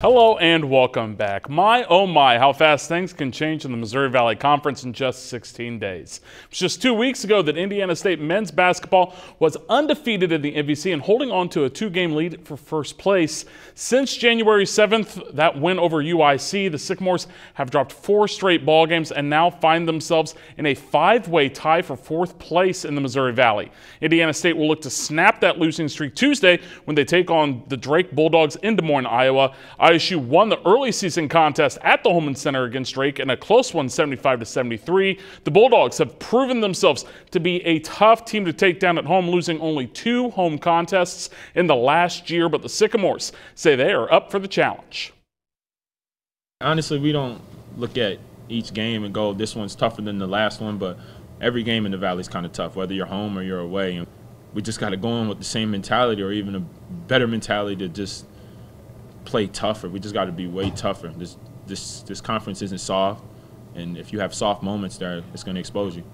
Hello and welcome back. My oh my, how fast things can change in the Missouri Valley Conference in just 16 days. It was just two weeks ago that Indiana State men's basketball was undefeated in the MVC and holding on to a two game lead for first place. Since January 7th, that win over UIC, the Sycamores have dropped four straight ball games and now find themselves in a five way tie for fourth place in the Missouri Valley. Indiana State will look to snap that losing streak Tuesday when they take on the Drake Bulldogs in Des Moines, Iowa. ISU won the early season contest at the Hulman Center against Drake in a close one, 75 to 73. The Bulldogs have proven themselves to be a tough team to take down at home, losing only two home contests in the last year. But the Sycamores say they are up for the challenge. Honestly, we don't look at each game and go, this one's tougher than the last one, but every game in the Valley is kind of tough, whether you're home or you're away. And we just got to go in with the same mentality or even a better mentality to just – play tougher. We just got to be way tougher. This this this conference isn't soft, and if you have soft moments there, it's going to expose you.